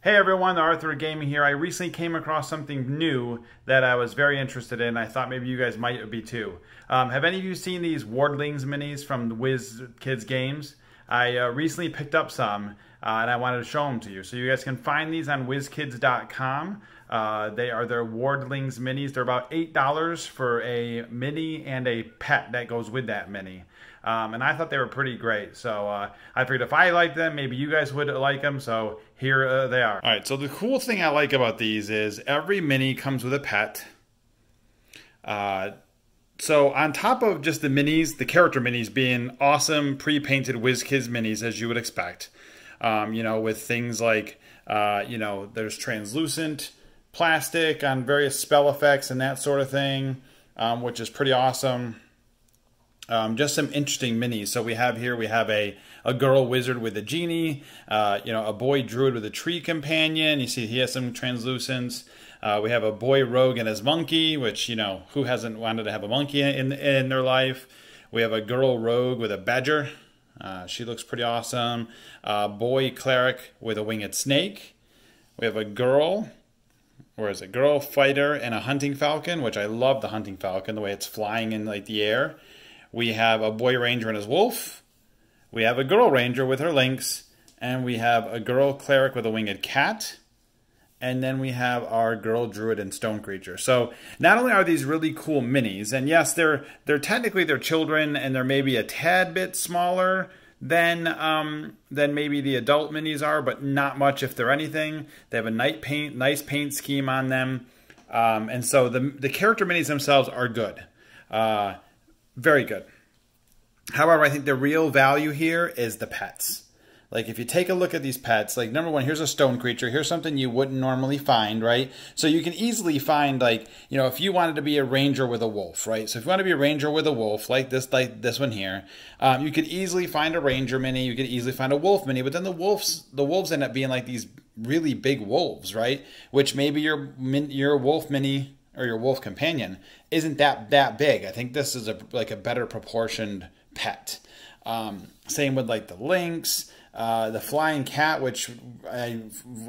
Hey everyone, Arthur Gaming here. I recently came across something new that I was very interested in. I thought maybe you guys might be too. Um, have any of you seen these Wardlings minis from the Whiz Kids Games? I uh, recently picked up some uh, and I wanted to show them to you. So you guys can find these on WizKids.com. Uh, they are their Wardlings minis. They're about $8 for a mini and a pet that goes with that mini. Um, and I thought they were pretty great. So uh, I figured if I like them, maybe you guys would like them. So here uh, they are. All right, so the cool thing I like about these is every mini comes with a pet. Uh, so on top of just the minis, the character minis being awesome pre-painted WizKids minis as you would expect, um, you know, with things like, uh, you know, there's translucent plastic on various spell effects and that sort of thing, um, which is pretty awesome. Um, just some interesting minis. So we have here, we have a, a girl wizard with a genie, uh, you know, a boy druid with a tree companion. You see he has some translucence. Uh, we have a boy rogue and his monkey, which, you know, who hasn't wanted to have a monkey in, in their life? We have a girl rogue with a badger. Uh, she looks pretty awesome. Uh, boy cleric with a winged snake. We have a girl, or is it girl fighter and a hunting falcon, which I love the hunting falcon, the way it's flying in like the air. We have a boy ranger and his wolf. We have a girl ranger with her lynx. And we have a girl cleric with a winged cat. And then we have our girl druid and stone creature. So not only are these really cool minis, and yes, they're they're technically they're children, and they're maybe a tad bit smaller than um, than maybe the adult minis are, but not much if they're anything. They have a nice paint nice paint scheme on them, um, and so the the character minis themselves are good. Uh, very good. However, I think the real value here is the pets. Like if you take a look at these pets, like number one, here's a stone creature. Here's something you wouldn't normally find, right? So you can easily find like, you know, if you wanted to be a ranger with a wolf, right? So if you want to be a ranger with a wolf, like this, like this one here, um, you could easily find a ranger mini. You could easily find a wolf mini, but then the wolves, the wolves end up being like these really big wolves, right? Which maybe your your wolf mini or your wolf companion isn't that that big. I think this is a like a better proportioned pet. Um, same with like the lynx. Uh, the flying cat, which a,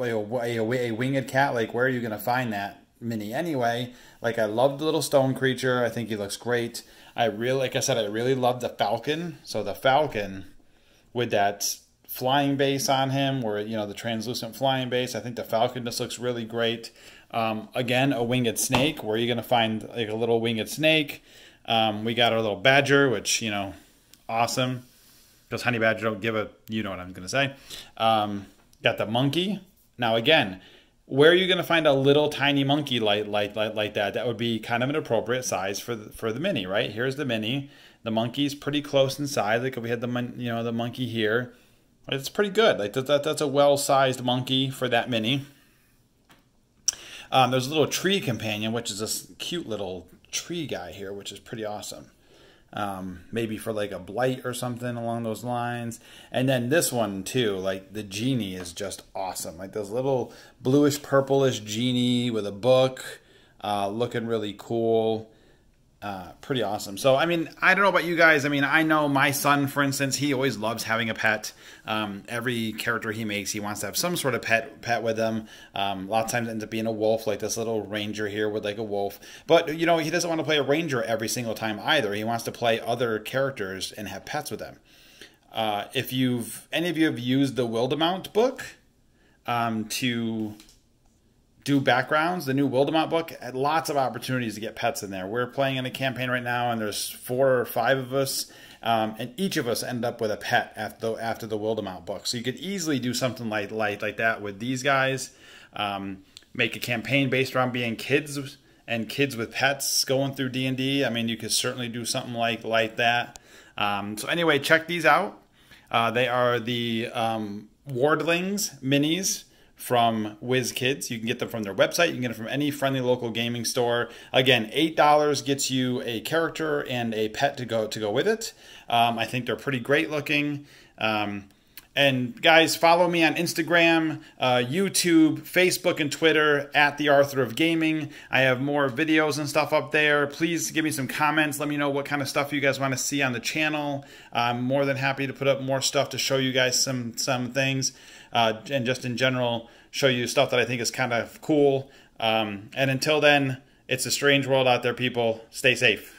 a, a, winged cat, like where are you going to find that mini anyway? Like I love the little stone creature. I think he looks great. I really, like I said, I really love the falcon. So the falcon with that flying base on him, where you know the translucent flying base. I think the falcon just looks really great. Um, again, a winged snake. Where are you going to find like a little winged snake? Um, we got our little badger, which you know, awesome. Because honey badger don't give a you know what i'm to say. Um, got the monkey. Now again where are you to find a little tiny monkey like, like like like that that would be kind of an appropriate size for the, for the mini right? Here's the mini. The monkey's pretty close in size. Like we had the you know the monkey here it's pretty good. Like that, that that's a well-sized monkey for that mini. Um, there's a little tree companion which is this cute little tree guy here which is pretty awesome um, maybe for like a blight or something along those lines. And then this one too, like the genie is just awesome. Like this little bluish purplish genie with a book, uh, looking really cool uh, pretty awesome. So, I mean, I don't know about you guys. I mean, I know my son, for instance, he always loves having a pet. Um, every character he makes, he wants to have some sort of pet pet with him. Um, a lot of times ends up being a wolf, like this little ranger here with like a wolf. But you know, he doesn't want to play a ranger every single time either. He wants to play other characters and have pets with them. Uh, if you've any of you have used the Wildermount book um, to do backgrounds. The new Wildermount book had lots of opportunities to get pets in there. We're playing in a campaign right now, and there's four or five of us, um, and each of us end up with a pet after the, after the Wildermount book. So you could easily do something like like like that with these guys. Um, make a campaign based around being kids and kids with pets going through D and D. I mean, you could certainly do something like like that. Um, so anyway, check these out. Uh, they are the um, Wardlings minis from WizKids. You can get them from their website. You can get them from any friendly local gaming store. Again, eight dollars gets you a character and a pet to go to go with it. Um, I think they're pretty great looking. Um, and guys, follow me on Instagram, uh, YouTube, Facebook, and Twitter at the Arthur of Gaming. I have more videos and stuff up there. Please give me some comments. Let me know what kind of stuff you guys want to see on the channel. I'm more than happy to put up more stuff to show you guys some some things, uh, and just in general show you stuff that I think is kind of cool. Um, and until then, it's a strange world out there, people. Stay safe.